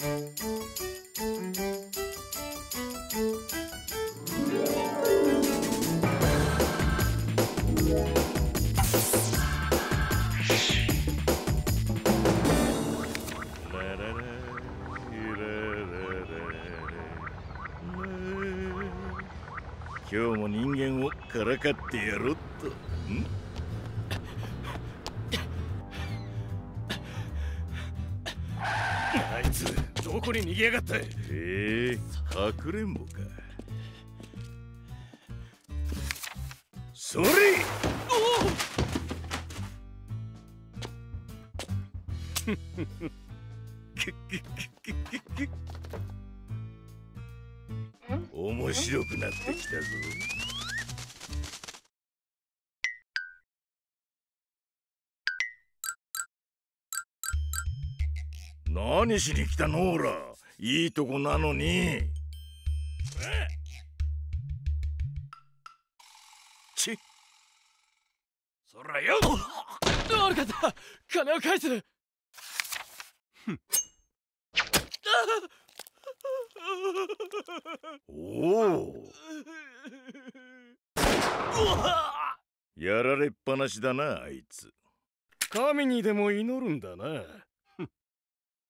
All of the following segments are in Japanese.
今日も人間をからかってやろっと。ん？あいつ。どこに逃げやがった。ええかくれんぼか。それ！面白くなってきたぞ何しに来たノーラいいとこなのに。ち。そらよ。悪かった金を返すおお やられっぱなしだなあいつ。神にでも祈るんだな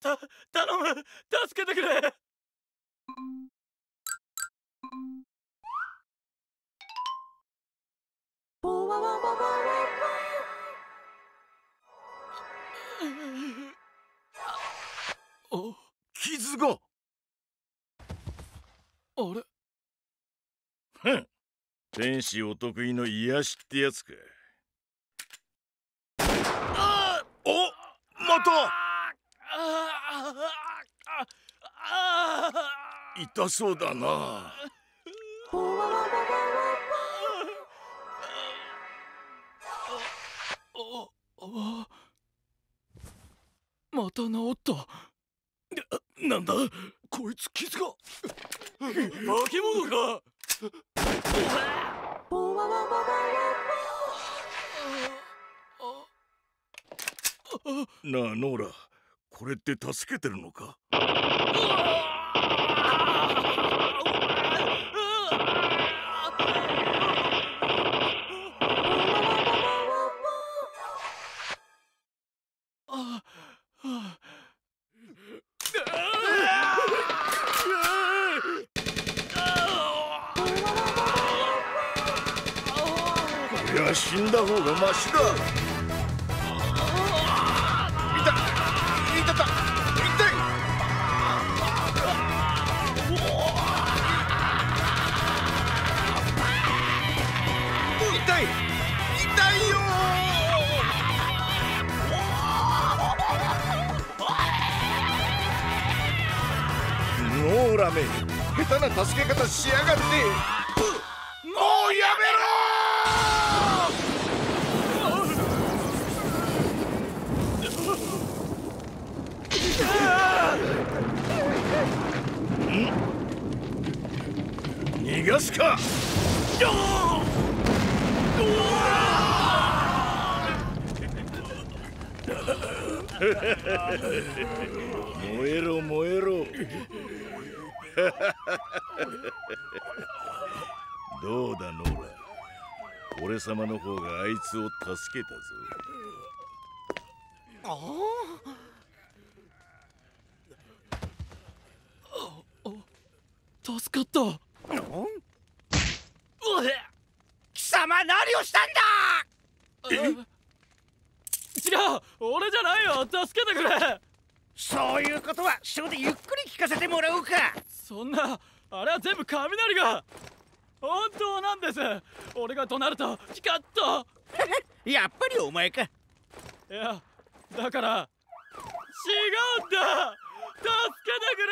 た頼む。助けてくれ。お傷が。あれ？ふん。天使お得意の癒しってやつか。あおまた。痛そうだな。また治ったななんだこいつ傷が化け物かなあノーラこれって助けてるのか？こりゃ死んだ方がマシだ。ラめ下手な助け方しやがって。もうやめろ逃がすか！燃えろ燃えろ。どうだノーラ俺様の方があいつを助けたぞ。助かった。貴様何をしたんだ？違う。俺じゃないよ。助けてくれ。そういうことは署でゆっくり聞かせてもらおうかそんなあれは全部雷が。本当なんです。俺が怒鳴るとピカッと。やっぱりお前か。いやだから違うんだ。助けてく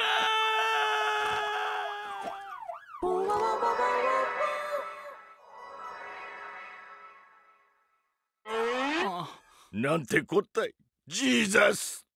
れなんてこったい。ジーザス